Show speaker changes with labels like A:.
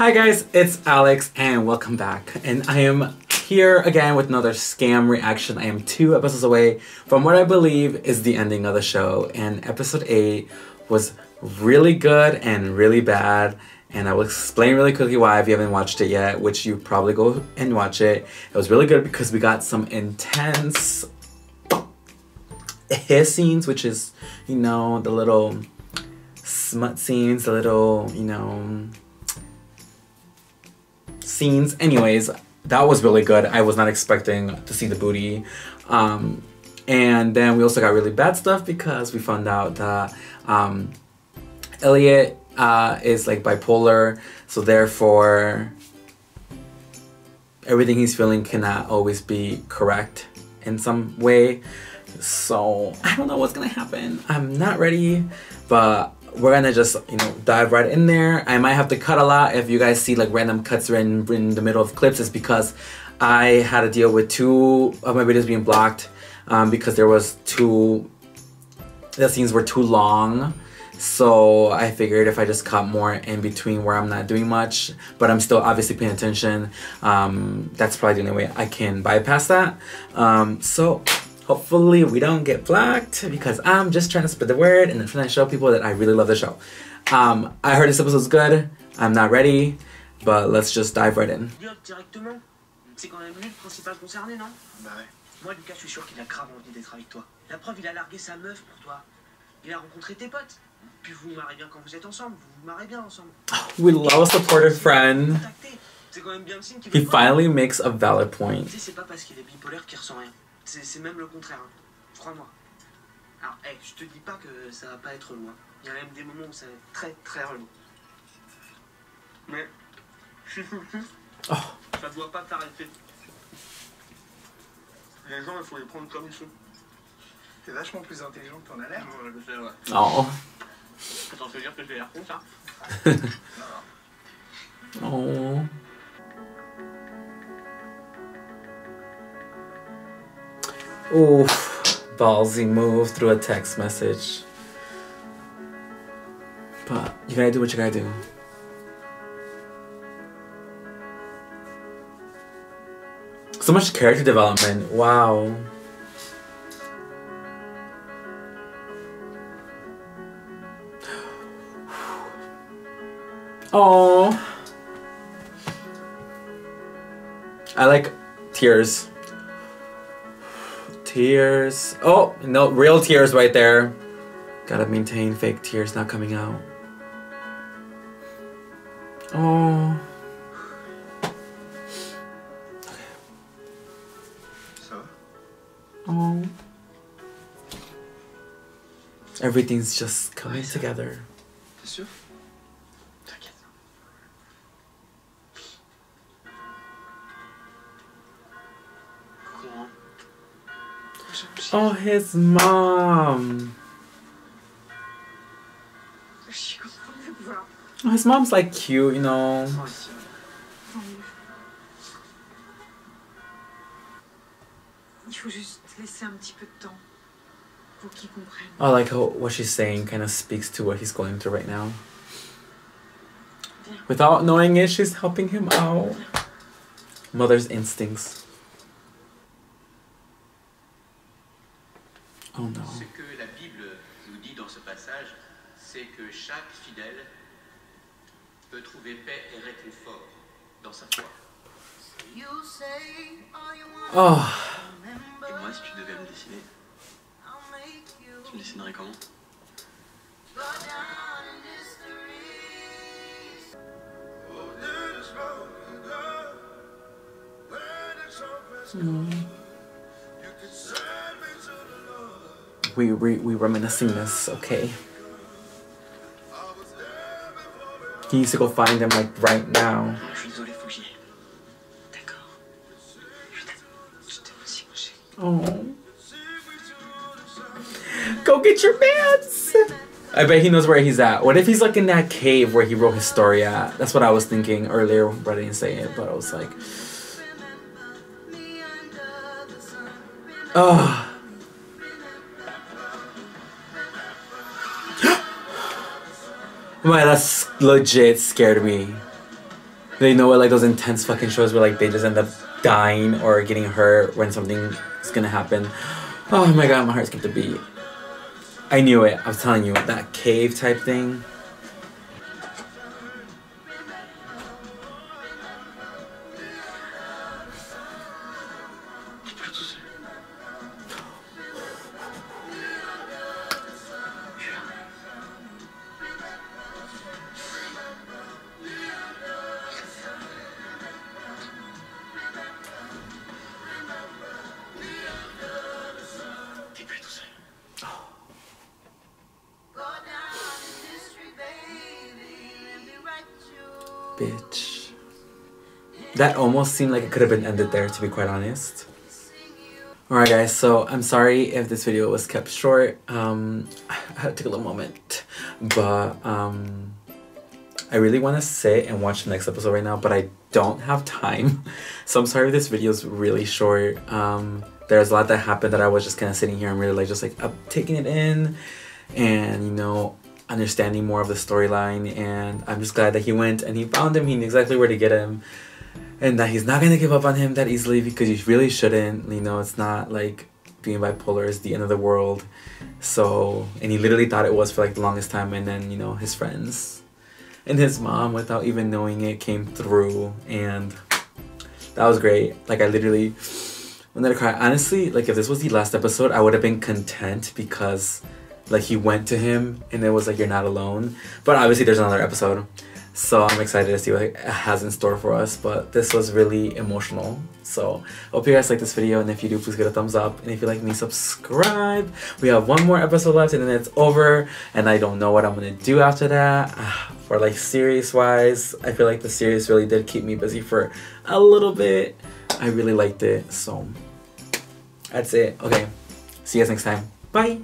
A: Hi guys, it's Alyx and welcome back. And I am here again with another Skam reaction. I am two episodes away from what I believe is the ending of the show. And episode 8 was really good and really bad. And I will explain really quickly why if you haven't watched it yet, which you probably go and watch it. It was really good because we got some intense his scenes, which is, you know, the little smut scenes, the little, you know, scenes. Anyways, that was really good. I was not expecting to see the booty. Um, and then we also got really bad stuff because we found out that um, Eliott uh, is like bipolar, so therefore everything he's feeling cannot always be correct in some way. So I don't know what's gonna happen. I'm not ready, but we're gonna just you know dive right in there. I might have to cut a lot if you guys see like random cuts in, in the middle of clips. It's because I had to deal with two of my videos being blocked um, because there was two the scenes were too long. So I figured if I just cut more in between where I'm not doing much, but I'm still obviously paying attention, um, that's probably the only way I can bypass that. Um, so Hopefully we don't get blocked because I'm just trying to spread the word and trying to show people that I really love the show. Um, I heard this episode's good. I'm not ready, but let's just dive right in.
B: Directement, c'est quand même lui le principal concerné, non
C: Bah ouais.
B: Moi, Lucas, je suis sûr qu'il a grave envie d'être avec toi. La preuve, il a largué sa meuf pour toi. Il a rencontré tes potes. Puis vous vous marrez bien quand vous êtes ensemble. Vous vous marrez bien ensemble.
A: We love a supportive friend.
B: Contacté. C'est quand même bien le signe qu'il
A: He finally makes a valid point.
B: Tu sais, c'est pas parce qu'il est bipolaire qu'il ressent rien. C'est même le contraire. hein. Crois-moi. Alors, hey, je te dis pas que ça va pas être loin. Il y a même des moments où ça va être très très relou. Mais.
A: Oh.
B: Ça doit pas t'arrêter. Les gens, il faut les prendre comme ils sont.
C: T'es vachement plus intelligent que t'en as l'air.
B: Ouais, je sais, ouais.
A: Oh.
B: Attends, ça veut dire que j'ai l'air con, ça
A: Oh. Oof. Ballsy move through a text message. But you gotta do what you gotta do. So much character development. Wow. Oh. I like tears. Tears. Oh, no, real tears right there. Gotta maintain fake tears not coming out. Oh.
C: Va
A: Oh. Everything's just coming together. Oh, his mom. Oh, his mom's like cute, you know. I like how what she's saying kind of speaks to what he's going through right now. Without knowing it, she's helping him out. Mother's instincts. Oh.
D: Ce que la Bible nous dit dans ce passage, c'est que chaque fidèle peut trouver paix et réconfort dans sa foi.
A: Oh,
B: Et moi, si tu devais me dessiner, tu me dessinerais comment?
A: We we we reminiscing this, okay? He needs to go find him like right now. Oh. Go get your mans! I bet he knows where he's at. What if he's like in that cave where he wrote his story at? That's what I was thinking earlier, but I didn't say it. But I was like, oh. Man, that's legit scared me. they know what like those intense fucking shows where like they just end up dying or getting hurt when something is gonna happen. Oh my god, my heart skipped a beat. I knew it. I was telling you that cave type thing. Bitch. That almost seemed like it could have been ended there, to be quite honest. Alright guys, so I'm sorry if this video was kept short. Um, I had to take a little moment. But um, I really want to sit and watch the next episode right now, but I don't have time. So I'm sorry if this video is really short. Um, there's a lot that happened that I was just kind of sitting here and really like just like up taking it in and you know understanding more of the storyline and I'm just glad that he went and he found him. He knew exactly where to get him and that he's not gonna give up on him that easily because he really shouldn't. You know it's not like being bipolar is the end of the world. So and he literally thought it was for like the longest time and then you know his friends and his mom without even knowing it came through and that was great. Like I literally wanted to cry. Honestly like if this was the last episode I would have been content because like he went to him and it was like you're not alone. But obviously there's another episode. So i'm excited to see what it has in store for us. But this was really emotional. So hope you guys like this video. And if you do please get a thumbs up. And if you like me subscribe. We have one more episode left and then it's over. And i don't know what i'm gonna do after that. For like series wise i feel like the series really did keep me busy for a little bit. I really liked it. So that's it. Okay. See you guys next time. Bye